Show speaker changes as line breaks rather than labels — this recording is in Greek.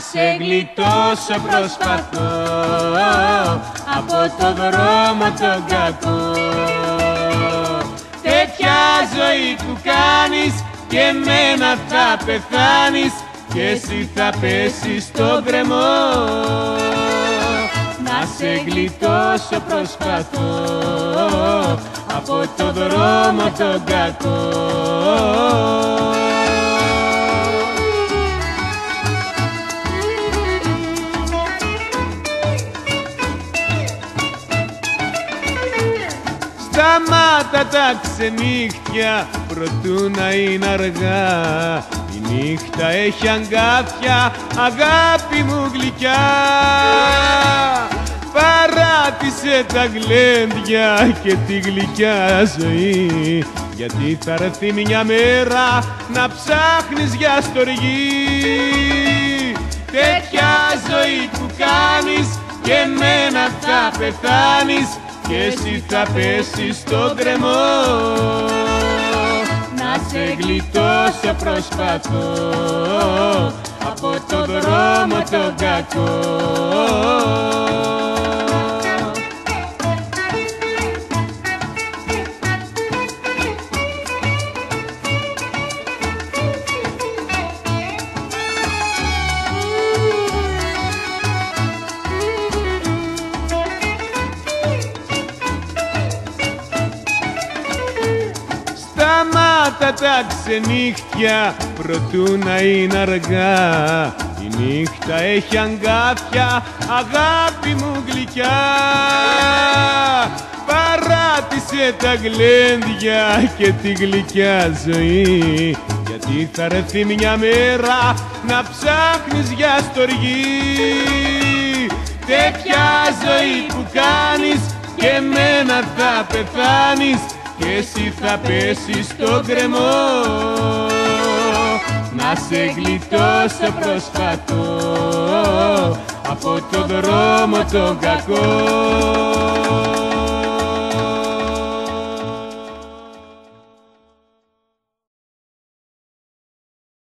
σε γλιτώσω προσπαθώ από το δρόμο τον κακό. Τέτοια ζωή που κάνεις και εμένα θα πεθάνεις και εσύ θα πέσεις στο γκρεμό να σε γλιτώσω προσπαθώ από το δρόμο τον κακό Σταμάτα τα ξενύχτια προτού να είναι αργά. Η νύχτα έχει αγκάθια αγάπη μου γλυκιά. Παράτησε τα γλέντια και τη γλυκιά ζωή. Γιατί θα έρθει μια μέρα να ψάχνεις για στοργή. Τέτοια ζωή που κάνεις και εμένα θα πεθάνεις και εσύ θα πέσεις στον κρεμό να σε γλιτώσω προσπαθώ από το δρόμο τον κακό Σταμάτα τα ξενύχτια προτού να είναι αργά. Η νύχτα έχει αγκάθια αγάπη μου γλυκιά. Παράτησε τα γλέντια και τη γλυκιά ζωή. Γιατί θα έρθει μια μέρα να ψάχνεις για στοργή. Τέτοια ζωή που κάνεις και εμένα θα πεθάνεις και εσύ θα πέσεις στο κρεμό να σε γλιτώσω προσπαθώ. Από το δρόμο τον κακό